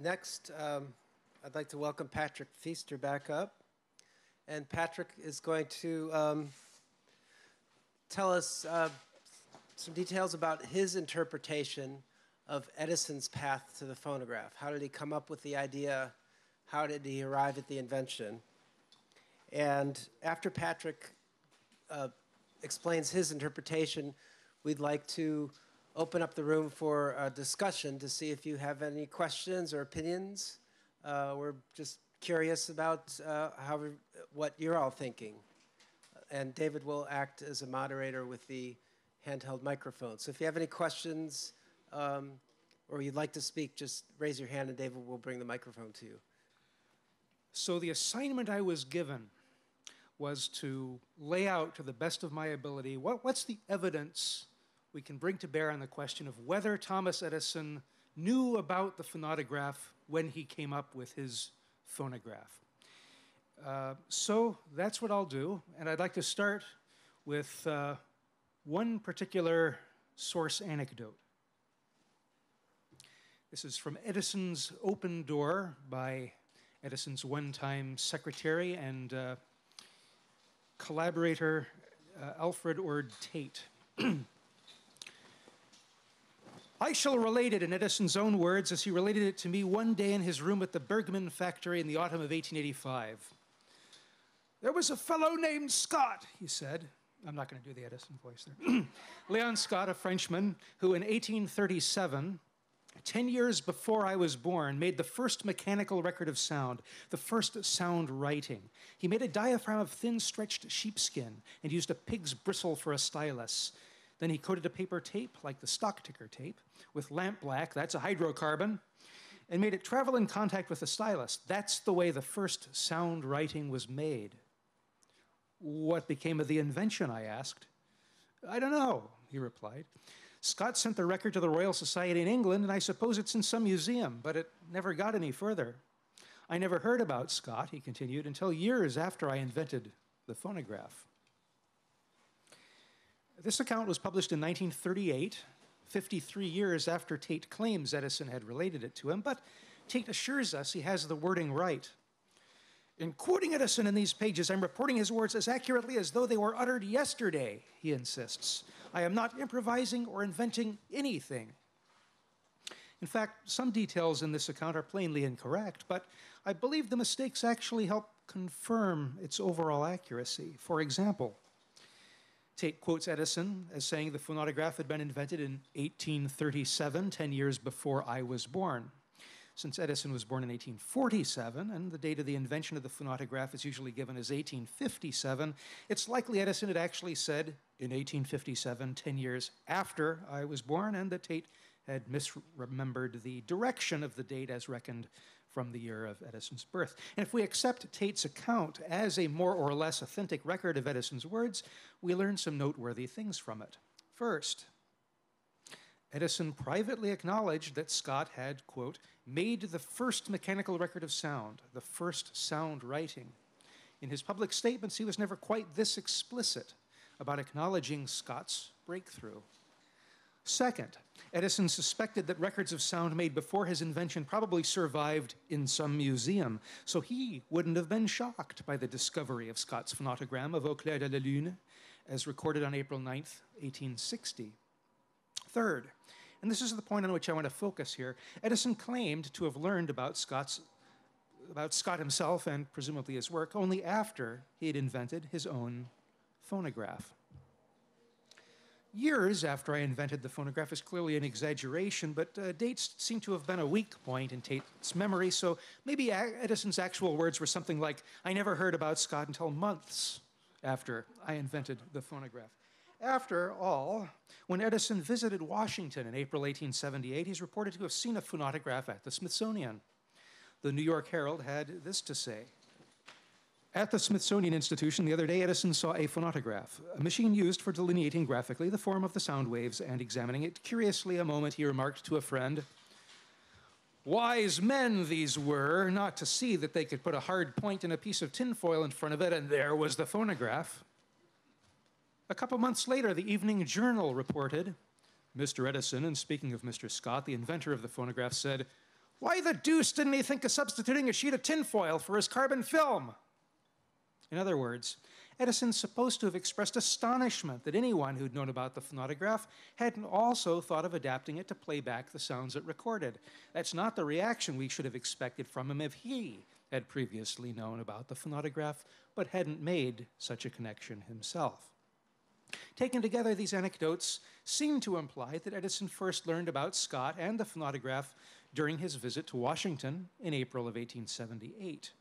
next, um, I'd like to welcome Patrick Feaster back up. And Patrick is going to um, tell us uh, some details about his interpretation of Edison's path to the phonograph. How did he come up with the idea? How did he arrive at the invention? And after Patrick uh, explains his interpretation, we'd like to open up the room for a discussion to see if you have any questions or opinions. Uh, we're just curious about uh, how, what you're all thinking. And David will act as a moderator with the handheld microphone. So if you have any questions um, or you'd like to speak, just raise your hand and David will bring the microphone to you. So the assignment I was given was to lay out to the best of my ability what, what's the evidence we can bring to bear on the question of whether Thomas Edison knew about the phonautograph when he came up with his phonograph. Uh, so that's what I'll do, and I'd like to start with uh, one particular source anecdote. This is from Edison's Open Door by Edison's one time secretary and uh, collaborator uh, Alfred Ord Tate. I shall relate it in Edison's own words as he related it to me one day in his room at the Bergmann factory in the autumn of 1885. There was a fellow named Scott, he said. I'm not going to do the Edison voice there. Leon Scott, a Frenchman, who in 1837, 10 years before I was born, made the first mechanical record of sound, the first sound writing. He made a diaphragm of thin stretched sheepskin and used a pig's bristle for a stylus. Then he coated a paper tape, like the stock ticker tape, with lampblack, that's a hydrocarbon, and made it travel in contact with the stylus. That's the way the first sound writing was made. What became of the invention, I asked. I don't know, he replied. Scott sent the record to the Royal Society in England, and I suppose it's in some museum, but it never got any further. I never heard about Scott, he continued, until years after I invented the phonograph. This account was published in 1938, 53 years after Tate claims Edison had related it to him, but Tate assures us he has the wording right. In quoting Edison in these pages, I'm reporting his words as accurately as though they were uttered yesterday, he insists. I am not improvising or inventing anything. In fact, some details in this account are plainly incorrect, but I believe the mistakes actually help confirm its overall accuracy. For example, Tate quotes Edison as saying the phonautograph had been invented in 1837, 10 years before I was born. Since Edison was born in 1847, and the date of the invention of the phonautograph is usually given as 1857, it's likely Edison had actually said in 1857, 10 years after I was born, and that Tate had misremembered the direction of the date as reckoned from the year of Edison's birth. And if we accept Tate's account as a more or less authentic record of Edison's words, we learn some noteworthy things from it. First, Edison privately acknowledged that Scott had, quote, made the first mechanical record of sound, the first sound writing. In his public statements, he was never quite this explicit about acknowledging Scott's breakthrough. Second, Edison suspected that records of sound made before his invention probably survived in some museum, so he wouldn't have been shocked by the discovery of Scott's phonautogram of Au clair de la lune, as recorded on April 9, 1860. Third, and this is the point on which I want to focus here, Edison claimed to have learned about Scott's about Scott himself and presumably his work only after he had invented his own phonograph. Years after I invented the phonograph is clearly an exaggeration, but uh, dates seem to have been a weak point in Tate's memory, so maybe Edison's actual words were something like, I never heard about Scott until months after I invented the phonograph. After all, when Edison visited Washington in April 1878, he's reported to have seen a phonautograph at the Smithsonian. The New York Herald had this to say at the Smithsonian Institution the other day, Edison saw a phonautograph, a machine used for delineating graphically the form of the sound waves and examining it. Curiously, a moment he remarked to a friend, Wise men these were, not to see that they could put a hard point in a piece of tinfoil in front of it, and there was the phonograph. A couple months later, the Evening Journal reported Mr. Edison, and speaking of Mr. Scott, the inventor of the phonograph, said, Why the deuce didn't he think of substituting a sheet of tinfoil for his carbon film? In other words, Edison's supposed to have expressed astonishment that anyone who'd known about the phonautograph hadn't also thought of adapting it to play back the sounds it recorded. That's not the reaction we should have expected from him if he had previously known about the phonautograph but hadn't made such a connection himself. Taken together, these anecdotes seem to imply that Edison first learned about Scott and the phonautograph during his visit to Washington in April of 1878.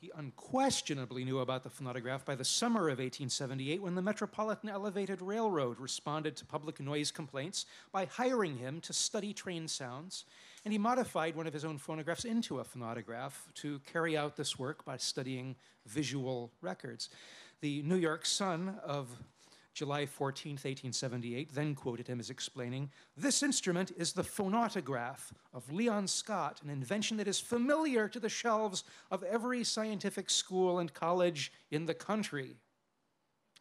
He unquestionably knew about the phonautograph by the summer of 1878 when the Metropolitan Elevated Railroad responded to public noise complaints by hiring him to study train sounds, and he modified one of his own phonographs into a phonautograph to carry out this work by studying visual records. The New York Sun of July 14, 1878, then quoted him as explaining This instrument is the phonautograph of Leon Scott, an invention that is familiar to the shelves of every scientific school and college in the country.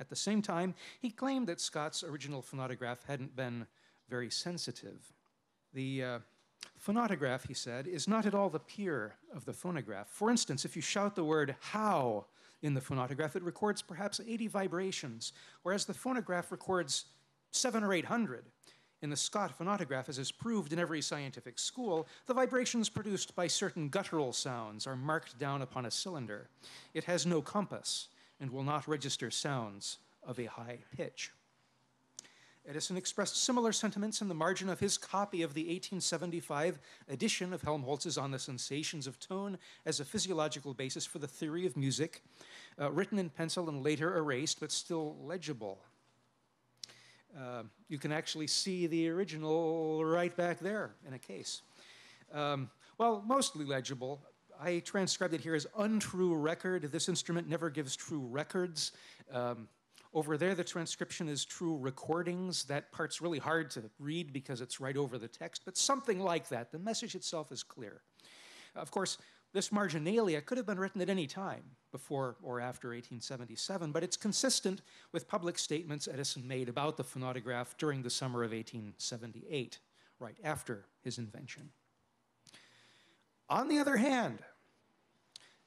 At the same time, he claimed that Scott's original phonautograph hadn't been very sensitive. The uh, phonautograph, he said, is not at all the peer of the phonograph. For instance, if you shout the word how in the phonautograph, it records perhaps 80 vibrations, whereas the phonograph records seven or 800. In the Scott phonautograph, as is proved in every scientific school, the vibrations produced by certain guttural sounds are marked down upon a cylinder. It has no compass and will not register sounds of a high pitch. Edison expressed similar sentiments in the margin of his copy of the 1875 edition of Helmholtz's On the Sensations of Tone as a physiological basis for the theory of music, uh, written in pencil and later erased, but still legible. Uh, you can actually see the original right back there in a case. Um, well, mostly legible. I transcribed it here as untrue record. This instrument never gives true records. Um, over there, the transcription is true recordings. That part's really hard to read because it's right over the text, but something like that. The message itself is clear. Of course, this marginalia could have been written at any time, before or after 1877, but it's consistent with public statements Edison made about the phonautograph during the summer of 1878, right after his invention. On the other hand,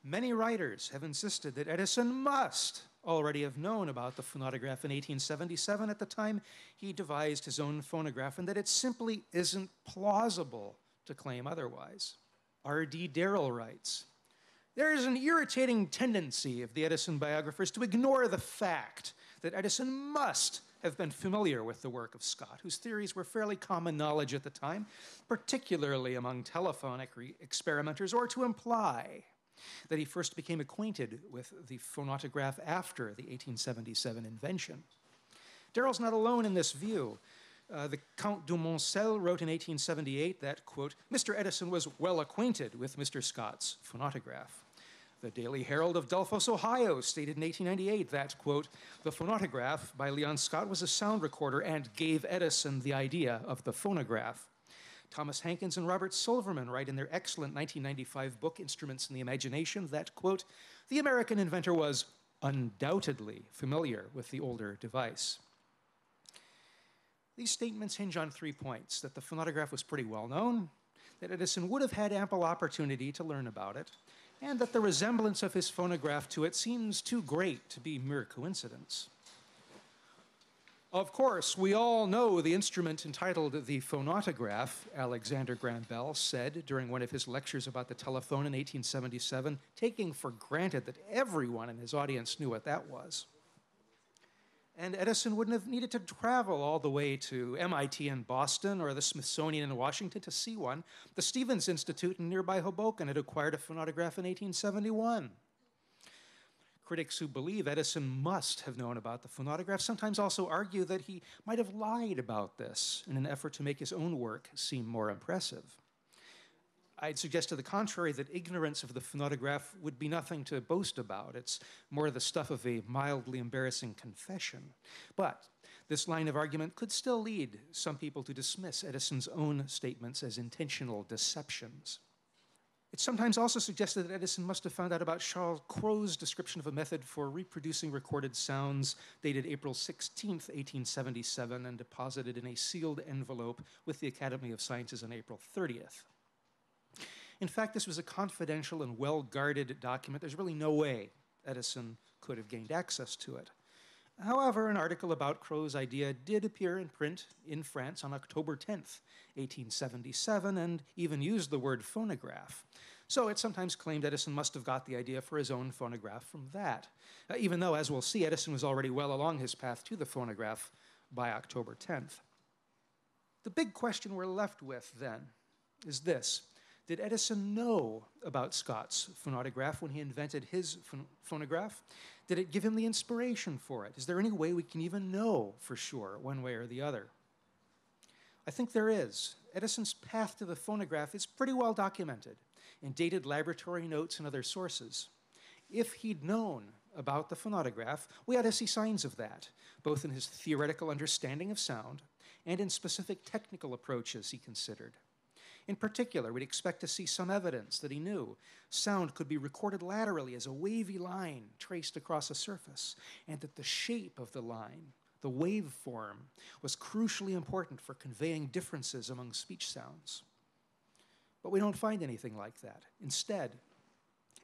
many writers have insisted that Edison must already have known about the phonautograph in 1877 at the time he devised his own phonograph, and that it simply isn't plausible to claim otherwise. R.D. Darrell writes There is an irritating tendency of the Edison biographers to ignore the fact that Edison must have been familiar with the work of Scott, whose theories were fairly common knowledge at the time, particularly among telephonic experimenters, or to imply that he first became acquainted with the phonautograph after the 1877 invention. Darrell's not alone in this view. Uh, the Count du Moncel wrote in 1878 that, quote, Mr. Edison was well acquainted with Mr. Scott's phonautograph. The Daily Herald of Delphos, Ohio stated in 1898 that, quote, the phonautograph by Leon Scott was a sound recorder and gave Edison the idea of the phonograph. Thomas Hankins and Robert Silverman write in their excellent 1995 book, Instruments in the Imagination, that, quote, the American inventor was undoubtedly familiar with the older device. These statements hinge on three points that the phonautograph was pretty well known, that Edison would have had ample opportunity to learn about it, and that the resemblance of his phonograph to it seems too great to be mere coincidence. Of course, we all know the instrument entitled the phonautograph, Alexander Graham Bell said during one of his lectures about the telephone in 1877, taking for granted that everyone in his audience knew what that was. And Edison wouldn't have needed to travel all the way to MIT in Boston or the Smithsonian in Washington to see one. The Stevens Institute in nearby Hoboken had acquired a phonautograph in 1871. Critics who believe Edison must have known about the phonautograph sometimes also argue that he might have lied about this in an effort to make his own work seem more impressive. I'd suggest to the contrary that ignorance of the phonautograph would be nothing to boast about. It's more the stuff of a mildly embarrassing confession. But this line of argument could still lead some people to dismiss Edison's own statements as intentional deceptions. It's sometimes also suggested that Edison must have found out about Charles Cros's description of a method for reproducing recorded sounds dated April 16, 1877, and deposited in a sealed envelope with the Academy of Sciences on April 30th. In fact, this was a confidential and well guarded document. There's really no way Edison could have gained access to it. However, an article about Cros's idea did appear in print in France on October 10th, 1877, and even used the word phonograph. So it's sometimes claimed Edison must have got the idea for his own phonograph from that, uh, even though, as we'll see, Edison was already well along his path to the phonograph by October 10th. The big question we're left with then is this Did Edison know about Scott's phonautograph when he invented his phonograph? Did it give him the inspiration for it? Is there any way we can even know for sure, one way or the other? I think there is. Edison's path to the phonograph is pretty well documented in dated laboratory notes and other sources. If he'd known about the phonograph, we ought to see signs of that, both in his theoretical understanding of sound and in specific technical approaches he considered. In particular, we'd expect to see some evidence that he knew sound could be recorded laterally as a wavy line traced across a surface, and that the shape of the line, the waveform, was crucially important for conveying differences among speech sounds. But we don't find anything like that. Instead,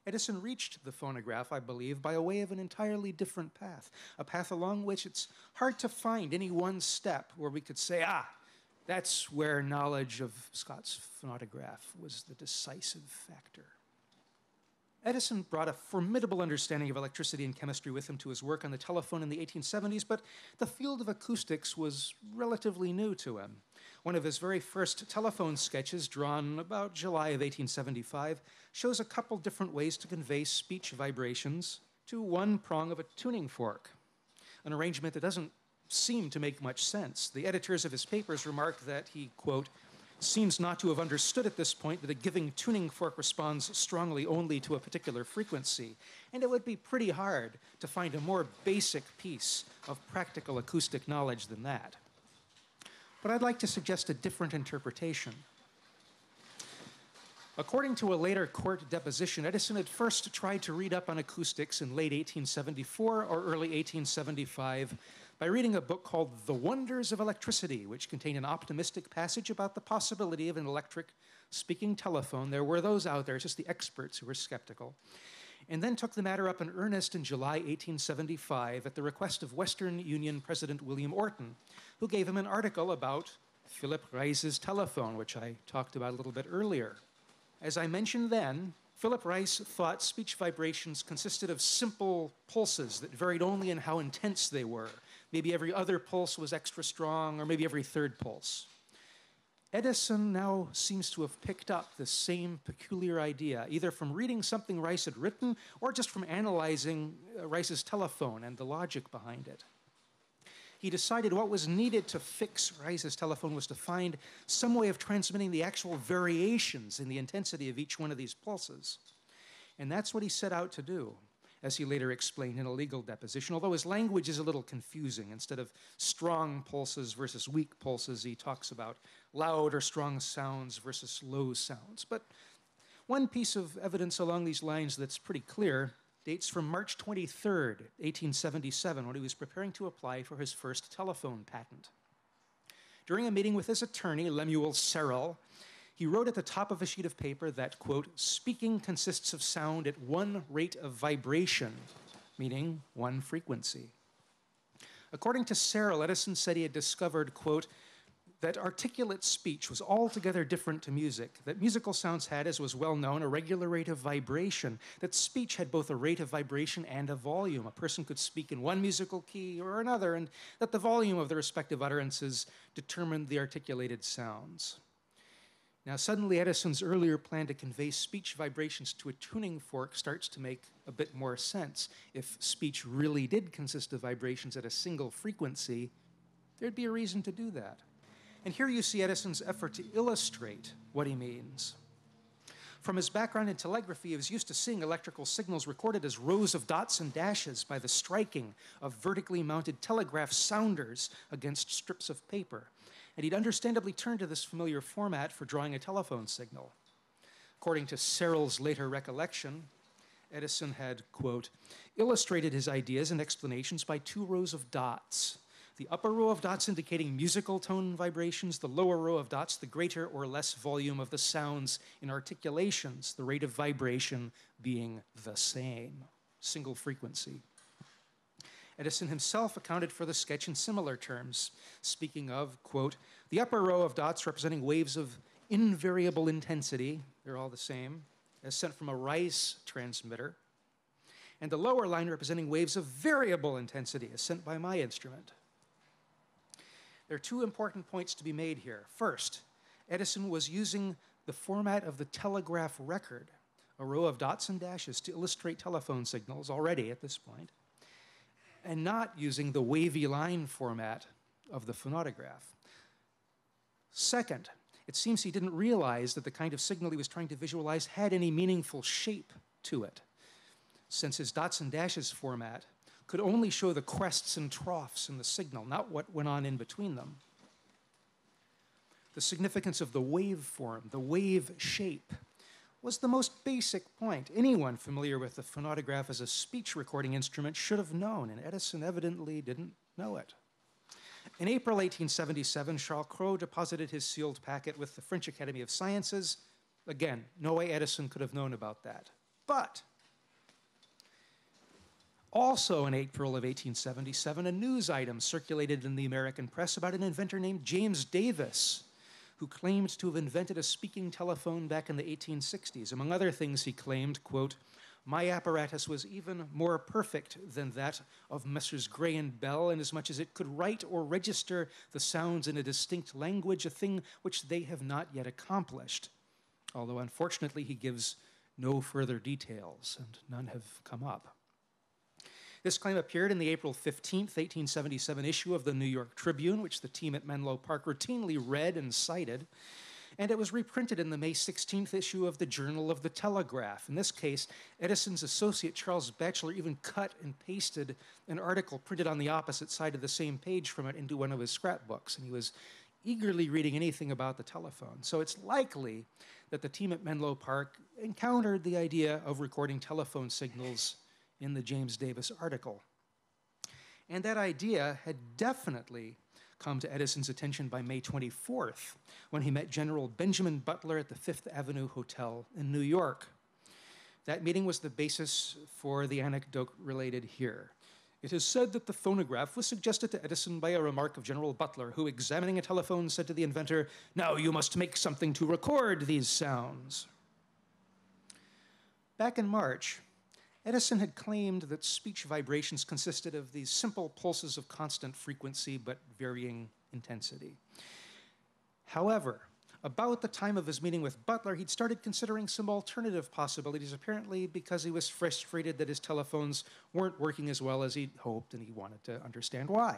Edison reached the phonograph, I believe, by a way of an entirely different path, a path along which it's hard to find any one step where we could say, ah, that's where knowledge of Scott's phonautograph was the decisive factor. Edison brought a formidable understanding of electricity and chemistry with him to his work on the telephone in the 1870s, but the field of acoustics was relatively new to him. One of his very first telephone sketches, drawn about July of 1875, shows a couple different ways to convey speech vibrations to one prong of a tuning fork, an arrangement that doesn't seem to make much sense. The editors of his papers remarked that he, quote, seems not to have understood at this point that a giving tuning fork responds strongly only to a particular frequency, and it would be pretty hard to find a more basic piece of practical acoustic knowledge than that. But I'd like to suggest a different interpretation. According to a later court deposition, Edison had first tried to read up on acoustics in late 1874 or early 1875 by reading a book called The Wonders of Electricity, which contained an optimistic passage about the possibility of an electric speaking telephone. There were those out there, just the experts who were skeptical. And then took the matter up in earnest in July 1875 at the request of Western Union President William Orton, who gave him an article about Philip Reis's telephone, which I talked about a little bit earlier. As I mentioned then, Philip Reis thought speech vibrations consisted of simple pulses that varied only in how intense they were. Maybe every other pulse was extra strong, or maybe every third pulse. Edison now seems to have picked up the same peculiar idea, either from reading something Reis had written or just from analyzing uh, Reis's telephone and the logic behind it he decided what was needed to fix Reis's telephone was to find some way of transmitting the actual variations in the intensity of each one of these pulses. And that's what he set out to do, as he later explained in a legal deposition, although his language is a little confusing. Instead of strong pulses versus weak pulses, he talks about loud or strong sounds versus low sounds. But one piece of evidence along these lines that's pretty clear dates from March 23, 1877, when he was preparing to apply for his first telephone patent. During a meeting with his attorney, Lemuel Serrell, he wrote at the top of a sheet of paper that, quote, speaking consists of sound at one rate of vibration, meaning one frequency. According to Serrell, Edison said he had discovered, quote, that articulate speech was altogether different to music, that musical sounds had, as was well known, a regular rate of vibration, that speech had both a rate of vibration and a volume. A person could speak in one musical key or another, and that the volume of the respective utterances determined the articulated sounds. Now, suddenly, Edison's earlier plan to convey speech vibrations to a tuning fork starts to make a bit more sense. If speech really did consist of vibrations at a single frequency, there'd be a reason to do that. And here you see Edison's effort to illustrate what he means. From his background in telegraphy, he was used to seeing electrical signals recorded as rows of dots and dashes by the striking of vertically mounted telegraph sounders against strips of paper. And he'd understandably turned to this familiar format for drawing a telephone signal. According to Serrell's later recollection, Edison had, quote, illustrated his ideas and explanations by two rows of dots The upper row of dots indicating musical tone vibrations, the lower row of dots, the greater or less volume of the sounds in articulations, the rate of vibration being the same, single frequency. Edison himself accounted for the sketch in similar terms, speaking of, quote, the upper row of dots representing waves of invariable intensity, they're all the same, as sent from a Reis transmitter, and the lower line representing waves of variable intensity, as sent by my instrument. There are two important points to be made here. First, Edison was using the format of the telegraph record, a row of dots and dashes to illustrate telephone signals already at this point, and not using the wavy line format of the phonautograph. Second, it seems he didn't realize that the kind of signal he was trying to visualize had any meaningful shape to it, since his dots and dashes format could only show the crests and troughs in the signal, not what went on in between them. The significance of the waveform, the wave shape, was the most basic point. Anyone familiar with the phonautograph as a speech recording instrument should have known, and Edison evidently didn't know it. In April 1877, Charles Cros deposited his sealed packet with the French Academy of Sciences. Again, no way Edison could have known about that. But also in April of 1877, a news item circulated in the American press about an inventor named James Davis, who claimed to have invented a speaking telephone back in the 1860s. Among other things, he claimed, quote, my apparatus was even more perfect than that of Messrs. Gray and Bell, inasmuch as it could write or register the sounds in a distinct language, a thing which they have not yet accomplished. Although unfortunately, he gives no further details, and none have come up. This claim appeared in the April 15, 1877 issue of the New York Tribune, which the team at Menlo Park routinely read and cited and it was reprinted in the May 16th issue of the Journal of the Telegraph. In this case, Edison's associate Charles Batchelor even cut and pasted an article printed on the opposite side of the same page from it into one of his scrapbooks, and he was eagerly reading anything about the telephone. So it's likely that the team at Menlo Park encountered the idea of recording telephone signals in the James Davis article. And that idea had definitely come to Edison's attention by May 24th when he met General Benjamin Butler at the Fifth Avenue Hotel in New York. That meeting was the basis for the anecdote related here. It is said that the phonograph was suggested to Edison by a remark of General Butler, who, examining a telephone, said to the inventor, Now you must make something to record these sounds. Back in March, Edison had claimed that speech vibrations consisted of these simple pulses of constant frequency but varying intensity. However, about the time of his meeting with Butler, he'd started considering some alternative possibilities, apparently because he was frustrated that his telephones weren't working as well as he'd hoped, and he wanted to understand why.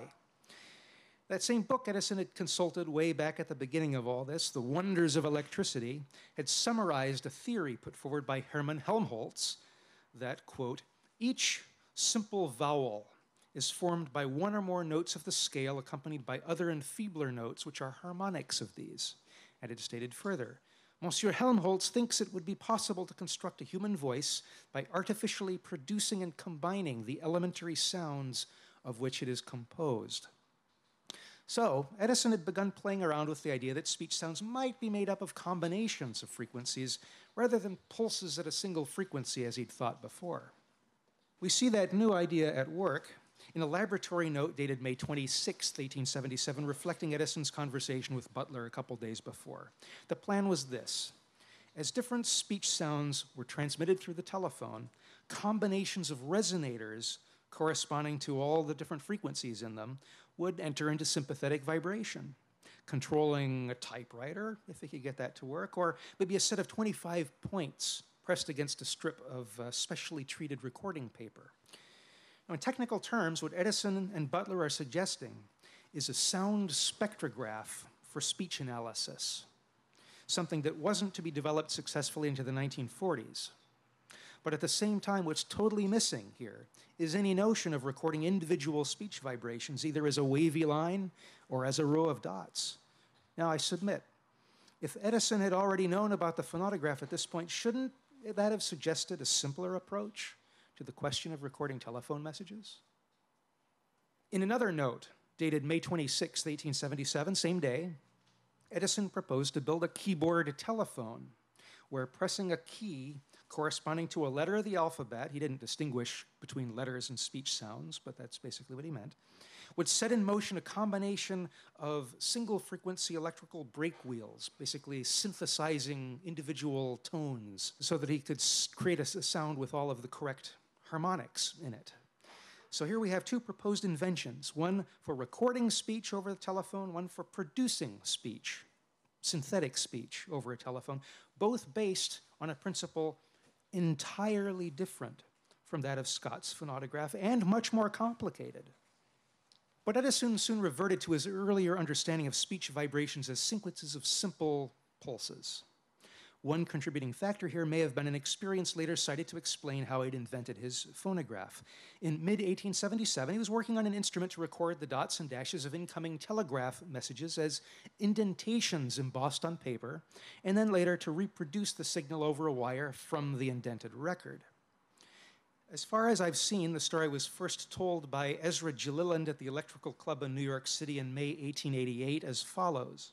That same book Edison had consulted way back at the beginning of all this, The Wonders of Electricity, had summarized a theory put forward by Hermann Helmholtz that, quote, each simple vowel is formed by one or more notes of the scale accompanied by other and feebler notes, which are harmonics of these. And it stated further Monsieur Helmholtz thinks it would be possible to construct a human voice by artificially producing and combining the elementary sounds of which it is composed. So, Edison had begun playing around with the idea that speech sounds might be made up of combinations of frequencies rather than pulses at a single frequency as he'd thought before. We see that new idea at work in a laboratory note dated May 26, 1877, reflecting Edison's conversation with Butler a couple days before. The plan was this as different speech sounds were transmitted through the telephone, combinations of resonators corresponding to all the different frequencies in them would enter into sympathetic vibration controlling a typewriter, if they could get that to work, or maybe a set of 25 points pressed against a strip of uh, specially treated recording paper. Now, in technical terms, what Edison and Butler are suggesting is a sound spectrograph for speech analysis, something that wasn't to be developed successfully into the 1940s. But at the same time, what's totally missing here is any notion of recording individual speech vibrations, either as a wavy line or as a row of dots. Now, I submit, if Edison had already known about the phonautograph at this point, shouldn't that have suggested a simpler approach to the question of recording telephone messages? In another note, dated May 26, 1877, same day, Edison proposed to build a keyboard telephone where pressing a key corresponding to a letter of the alphabet, he didn't distinguish between letters and speech sounds, but that's basically what he meant, would set in motion a combination of single frequency electrical brake wheels, basically synthesizing individual tones so that he could create a sound with all of the correct harmonics in it. So here we have two proposed inventions one for recording speech over the telephone, one for producing speech, synthetic speech over a telephone, both based on a principle entirely different from that of Scott's phonautograph and much more complicated. But Edison soon reverted to his earlier understanding of speech vibrations as sequences of simple pulses. One contributing factor here may have been an experience later cited to explain how he'd invented his phonograph. In mid 1877, he was working on an instrument to record the dots and dashes of incoming telegraph messages as indentations embossed on paper, and then later to reproduce the signal over a wire from the indented record. As far as I've seen, the story was first told by Ezra Gilliland at the Electrical Club in New York City in May 1888 as follows.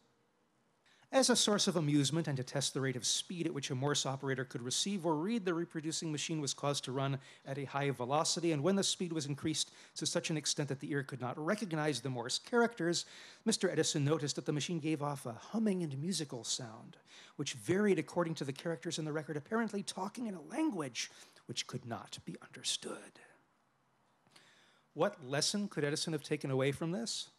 As a source of amusement and to test the rate of speed at which a Morse operator could receive or read, the reproducing machine was caused to run at a high velocity, and when the speed was increased to such an extent that the ear could not recognize the Morse characters, Mr. Edison noticed that the machine gave off a humming and musical sound, which varied according to the characters in the record, apparently talking in a language which could not be understood. What lesson could Edison have taken away from this?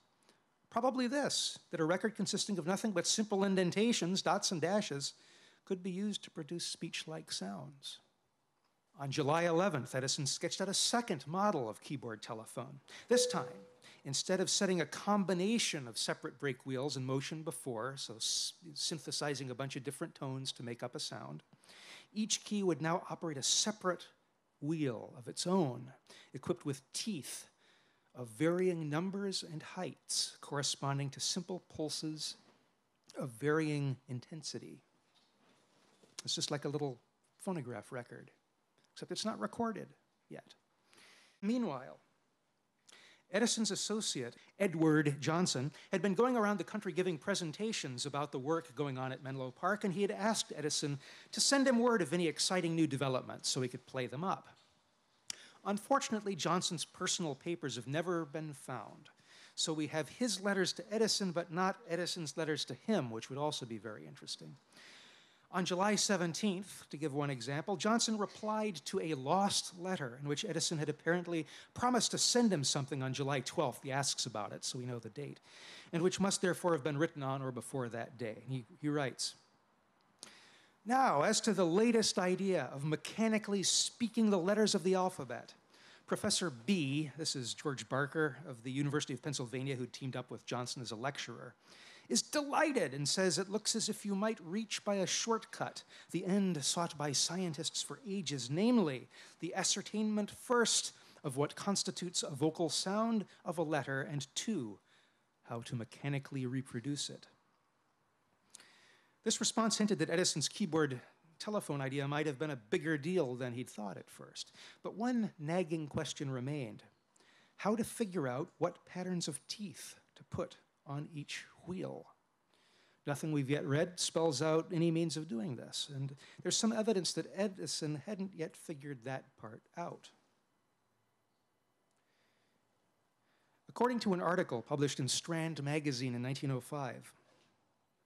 Probably this that a record consisting of nothing but simple indentations, dots and dashes, could be used to produce speech like sounds. On July 11th, Edison sketched out a second model of keyboard telephone. This time, instead of setting a combination of separate brake wheels in motion before, so synthesizing a bunch of different tones to make up a sound, each key would now operate a separate wheel of its own, equipped with teeth of varying numbers and heights corresponding to simple pulses of varying intensity. It's just like a little phonograph record, except it's not recorded yet. Meanwhile, Edison's associate, Edward Johnson, had been going around the country giving presentations about the work going on at Menlo Park, and he had asked Edison to send him word of any exciting new developments so he could play them up. Unfortunately, Johnson's personal papers have never been found. So we have his letters to Edison, but not Edison's letters to him, which would also be very interesting. On July 17th, to give one example, Johnson replied to a lost letter in which Edison had apparently promised to send him something on July 12th. He asks about it, so we know the date, and which must therefore have been written on or before that day. He, he writes Now, as to the latest idea of mechanically speaking the letters of the alphabet, Professor B, this is George Barker of the University of Pennsylvania, who teamed up with Johnson as a lecturer, is delighted and says it looks as if you might reach by a shortcut the end sought by scientists for ages, namely, the ascertainment first of what constitutes a vocal sound of a letter, and two, how to mechanically reproduce it. This response hinted that Edison's keyboard telephone idea might have been a bigger deal than he'd thought at first. But one nagging question remained how to figure out what patterns of teeth to put on each wheel. Nothing we've yet read spells out any means of doing this, and there's some evidence that Edison hadn't yet figured that part out. According to an article published in Strand magazine in 1905,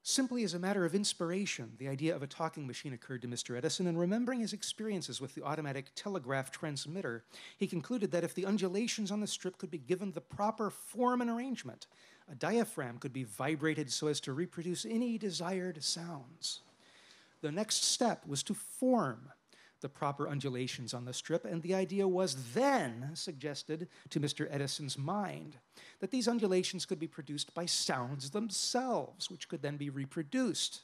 Simply as a matter of inspiration, the idea of a talking machine occurred to Mr. Edison, and remembering his experiences with the automatic telegraph transmitter, he concluded that if the undulations on the strip could be given the proper form and arrangement, a diaphragm could be vibrated so as to reproduce any desired sounds. The next step was to form the proper undulations on the strip, and the idea was then suggested to Mr. Edison's mind that these undulations could be produced by sounds themselves, which could then be reproduced.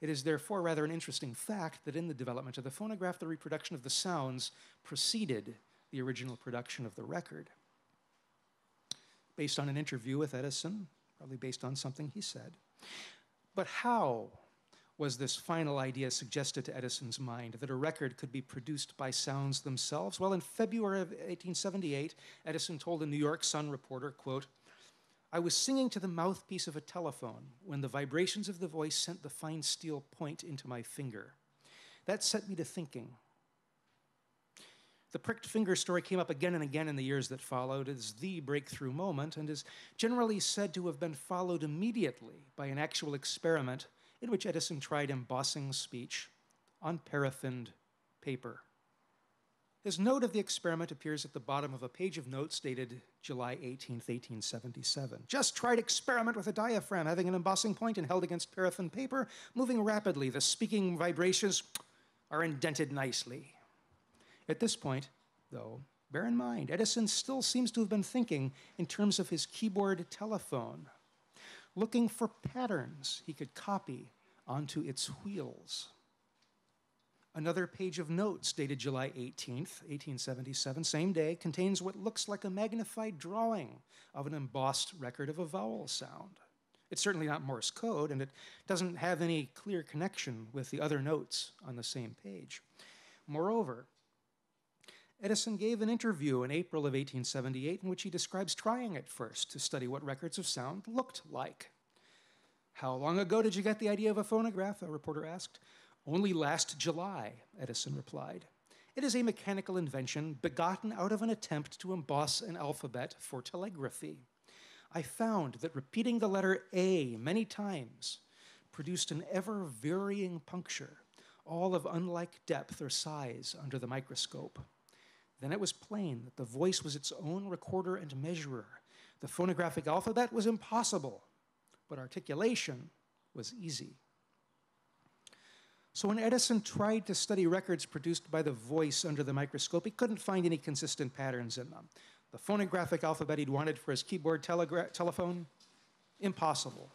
It is therefore rather an interesting fact that in the development of the phonograph, the reproduction of the sounds preceded the original production of the record. Based on an interview with Edison, probably based on something he said. But how was this final idea suggested to Edison's mind that a record could be produced by sounds themselves? Well, in February of 1878, Edison told a New York Sun reporter, quote, I was singing to the mouthpiece of a telephone when the vibrations of the voice sent the fine steel point into my finger. That set me to thinking. The pricked finger story came up again and again in the years that followed as the breakthrough moment and is generally said to have been followed immediately by an actual experiment in which Edison tried embossing speech on paraffined paper. His note of the experiment appears at the bottom of a page of notes dated July 18, 1877. Just tried experiment with a diaphragm having an embossing point and held against paraffin paper, moving rapidly. The speaking vibrations are indented nicely. At this point, though, bear in mind, Edison still seems to have been thinking in terms of his keyboard telephone, looking for patterns he could copy onto its wheels. Another page of notes dated July 18th, 1877, same day, contains what looks like a magnified drawing of an embossed record of a vowel sound. It's certainly not Morse code, and it doesn't have any clear connection with the other notes on the same page. Moreover, Edison gave an interview in April of 1878 in which he describes trying it first to study what records of sound looked like. How long ago did you get the idea of a phonograph? A reporter asked. Only last July, Edison replied. It is a mechanical invention begotten out of an attempt to emboss an alphabet for telegraphy. I found that repeating the letter A many times produced an ever varying puncture, all of unlike depth or size under the microscope. Then it was plain that the voice was its own recorder and measurer. The phonographic alphabet was impossible, but articulation was easy. So when Edison tried to study records produced by the voice under the microscope, he couldn't find any consistent patterns in them. The phonographic alphabet he'd wanted for his keyboard telephone, impossible.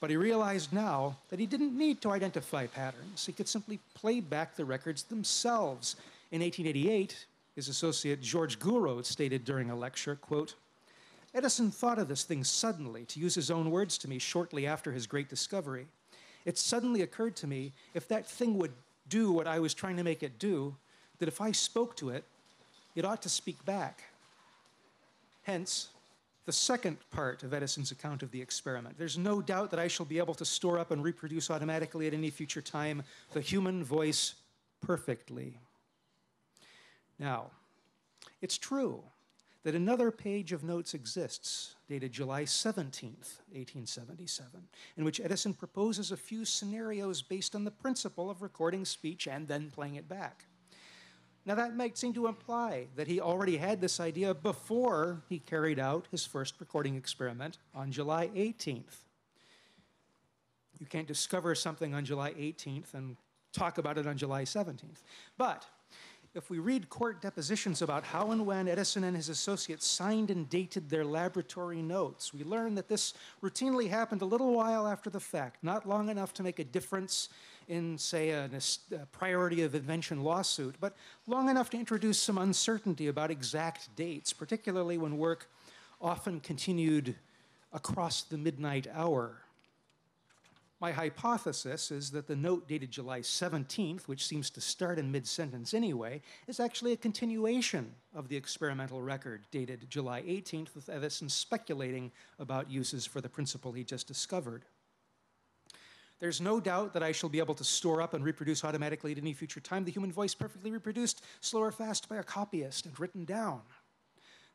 But he realized now that he didn't need to identify patterns. He could simply play back the records themselves. In 1888, his associate George Gouraud stated during a lecture, quote, Edison thought of this thing suddenly, to use his own words to me shortly after his great discovery it suddenly occurred to me if that thing would do what I was trying to make it do, that if I spoke to it, it ought to speak back. Hence, the second part of Edison's account of the experiment. There's no doubt that I shall be able to store up and reproduce automatically at any future time the human voice perfectly. Now, it's true that another page of notes exists, dated July 17th, 1877, in which Edison proposes a few scenarios based on the principle of recording speech and then playing it back. Now, that might seem to imply that he already had this idea before he carried out his first recording experiment on July 18th. You can't discover something on July 18th and talk about it on July 17th. But if we read court depositions about how and when Edison and his associates signed and dated their laboratory notes, we learn that this routinely happened a little while after the fact, not long enough to make a difference in, say, a, a priority of invention lawsuit, but long enough to introduce some uncertainty about exact dates, particularly when work often continued across the midnight hour. My hypothesis is that the note dated July 17th, which seems to start in mid sentence anyway, is actually a continuation of the experimental record dated July 18th, with Edison speculating about uses for the principle he just discovered. There's no doubt that I shall be able to store up and reproduce automatically at any future time the human voice perfectly reproduced, slow or fast, by a copyist and written down.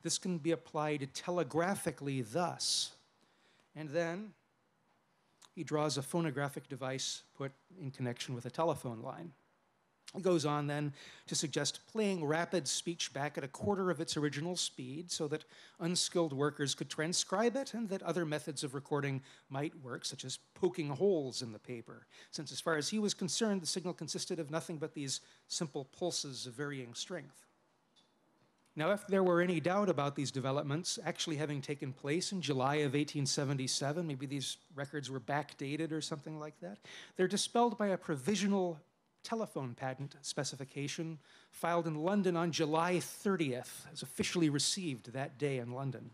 This can be applied telegraphically thus. And then, he draws a phonographic device put in connection with a telephone line. He goes on then to suggest playing rapid speech back at a quarter of its original speed so that unskilled workers could transcribe it and that other methods of recording might work, such as poking holes in the paper, since as far as he was concerned, the signal consisted of nothing but these simple pulses of varying strength. Now, if there were any doubt about these developments actually having taken place in July of 1877, maybe these records were backdated or something like that, they're dispelled by a provisional telephone patent specification filed in London on July 30th, as officially received that day in London.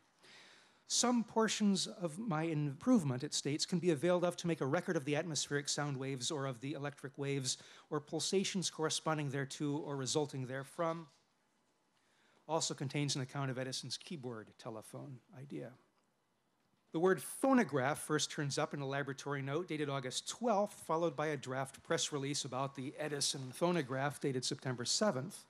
Some portions of my improvement, it states, can be availed of to make a record of the atmospheric sound waves or of the electric waves or pulsations corresponding thereto or resulting therefrom also contains an account of Edison's keyboard telephone idea. The word phonograph first turns up in a laboratory note dated August 12th, followed by a draft press release about the Edison phonograph dated September 7th.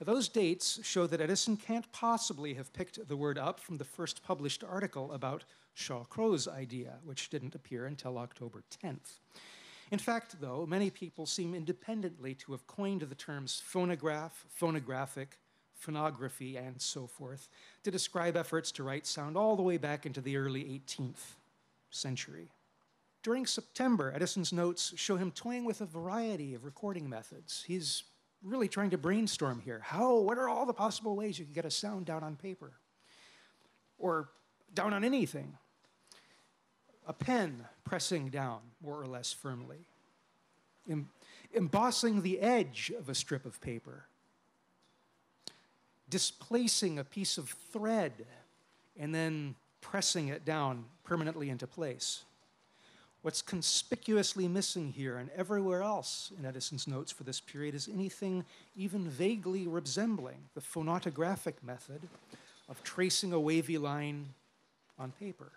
Now, those dates show that Edison can't possibly have picked the word up from the first published article about Charles Cros's idea, which didn't appear until October 10th. In fact, though, many people seem independently to have coined the terms phonograph, phonographic, phonography, and so forth to describe efforts to write sound all the way back into the early 18th century. During September, Edison's notes show him toying with a variety of recording methods. He's really trying to brainstorm here. How, what are all the possible ways you can get a sound down on paper? Or down on anything? A pen pressing down more or less firmly. Em embossing the edge of a strip of paper. Displacing a piece of thread and then pressing it down permanently into place. What's conspicuously missing here and everywhere else in Edison's notes for this period is anything even vaguely resembling the phonautographic method of tracing a wavy line on paper.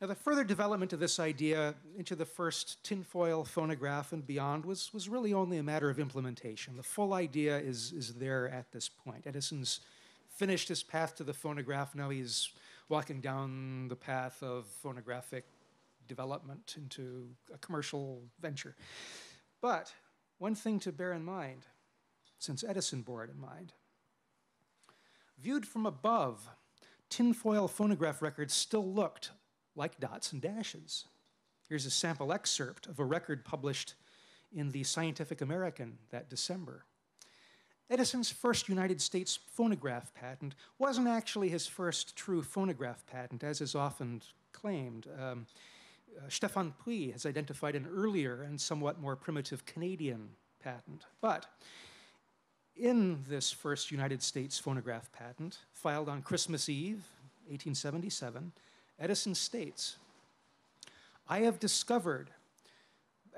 Now, the further development of this idea into the first tinfoil phonograph and beyond was, was really only a matter of implementation. The full idea is, is there at this point. Edison's finished his path to the phonograph. Now he's walking down the path of phonographic development into a commercial venture. But one thing to bear in mind, since Edison bore it in mind, viewed from above, tinfoil phonograph records still looked like dots and dashes. Here's a sample excerpt of a record published in the Scientific American that December. Edison's first United States phonograph patent wasn't actually his first true phonograph patent, as is often claimed. Um, uh, Stephan Puille has identified an earlier and somewhat more primitive Canadian patent. But in this first United States phonograph patent, filed on Christmas Eve, 1877, Edison states I have discovered,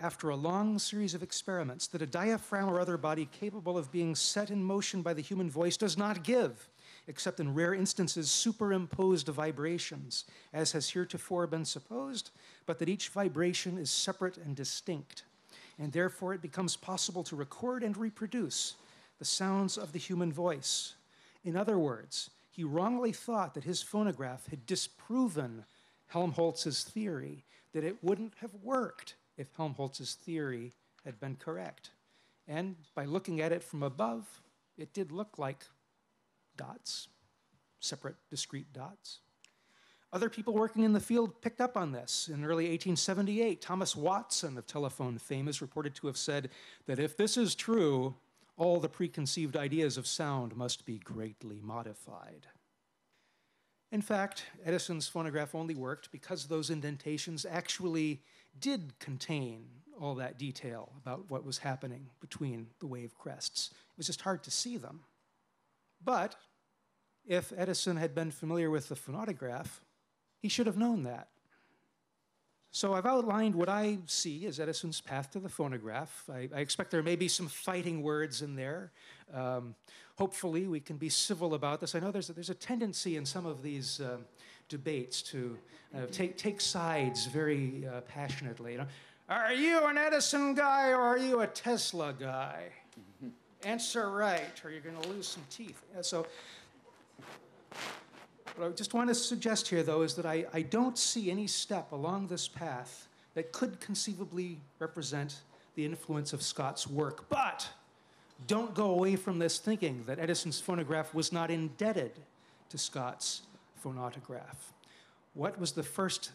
after a long series of experiments, that a diaphragm or other body capable of being set in motion by the human voice does not give except in rare instances, superimposed vibrations, as has heretofore been supposed, but that each vibration is separate and distinct, and therefore it becomes possible to record and reproduce the sounds of the human voice. In other words, he wrongly thought that his phonograph had disproven Helmholtz's theory, that it wouldn't have worked if Helmholtz's theory had been correct. And by looking at it from above, it did look like dots, separate, discrete dots. Other people working in the field picked up on this. In early 1878, Thomas Watson of telephone fame is reported to have said that if this is true, all the preconceived ideas of sound must be greatly modified. In fact, Edison's phonograph only worked because those indentations actually did contain all that detail about what was happening between the wave crests. It was just hard to see them. But if Edison had been familiar with the phonautograph, he should have known that. So I've outlined what I see as Edison's path to the phonograph. I, I expect there may be some fighting words in there. Um, hopefully, we can be civil about this. I know there's a, there's a tendency in some of these uh, debates to uh, take, take sides very uh, passionately. You know, are you an Edison guy or are you a Tesla guy? Answer right, or you're going to lose some teeth. So what I just want to suggest here, though, is that I, I don't see any step along this path that could conceivably represent the influence of Scott's work. But don't go away from this thinking that Edison's phonograph was not indebted to Scott's phonautograph. What was the first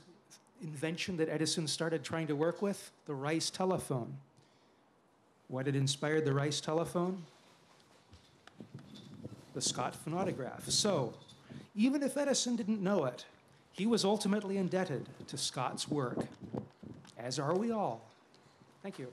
invention that Edison started trying to work with? The Reis telephone. What had inspired the Reis telephone? The Scott phonautograph. So, even if Edison didn't know it, he was ultimately indebted to Scott's work, as are we all. Thank you.